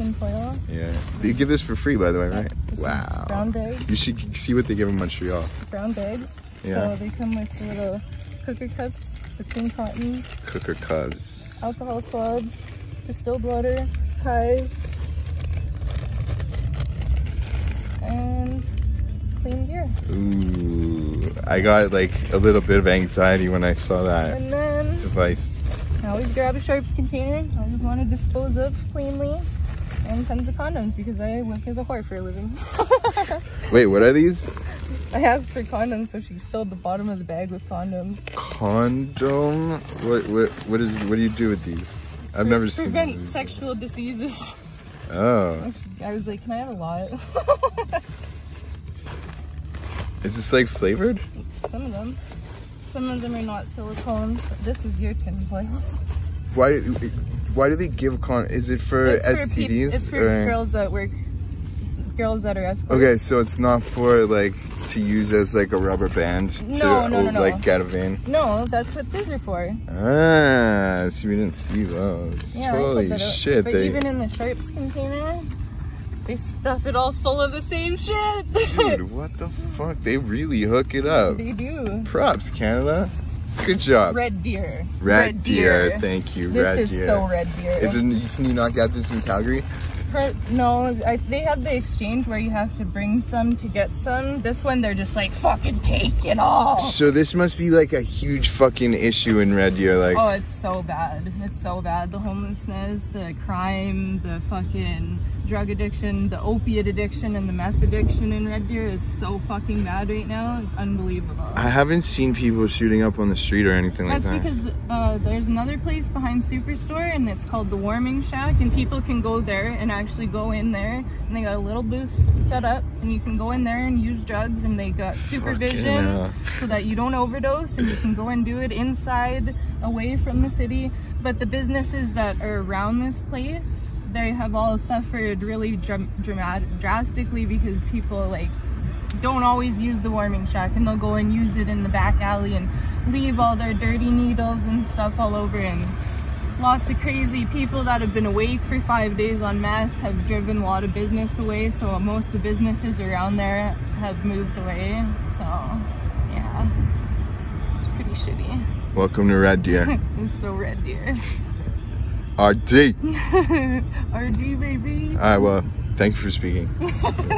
tinfoil. Yeah. They give this for free, by the way, right? This Wow. Brown bags. You should see what they give in Montreal. brown bags. Yeah. So they come with little cooker cups clean cotton, Cooker Cups. alcohol swabs, distilled water, ties, and clean gear. Ooh. I got like a little bit of anxiety when I saw that And then device. I always grab a sharps container. I always want to dispose of cleanly. And tons of condoms because I work as a whore for a living. Wait, what are these? I asked for condoms, so she filled the bottom of the bag with condoms. Condom? What what what is what do you do with these? I've never seen Prevent sexual diseases. Oh. I was like, can I have a lot? Is this like flavored? Some of them. Some of them are not silicones. This is your tinfoil. Why why do they give con is it for It's STDs? peop- it's for or- girls that work, girls that are escorts. Okay, so it's not for like to use as like a rubber band to No, no, no, no. like get a vein. No, that's what these are for. Ah, see we didn't see those. Yeah, Holy put that out. shit, But they even in the sharps container, they stuff it all full of the same shit. Dude, what the fuck? They really hook it up. they do. Props, Canada. Good job. Red deer. Red deer. Thank you, This red is deer. so red deer. Is it, can you not get this in Calgary? No, I, they have the exchange where you have to bring some to get some. This one, they're just like, fucking take it all. So this must be like a huge fucking issue in Red Deer. Like, Oh, it's so bad. It's so bad. The homelessness, the crime, the fucking drug addiction, the opiate addiction, and the meth addiction in Red Deer is so fucking bad right now. It's unbelievable. I haven't seen people shooting up on the street or anything like that. That's because uh, there's another place behind Superstore and it's called the Warming Shack and people can go there and actually go in there and they got a little booth set up and you can go in there and use drugs and they got supervision so that you don't overdose and you can go and do it inside away from the city. But the businesses that are around this place, they have all suffered really dram- dramatic, drastically because people like don't always use the warming shack and they'll go and use it in the back alley and leave all their dirty needles and stuff all over. And lots of crazy people that have been awake for five days on meth have driven a lot of business away. So most of the businesses around there have moved away. So yeah. It's pretty shitty. Welcome to Red Deer. it's so red deer RD. RD baby All right, well, thank you for speaking.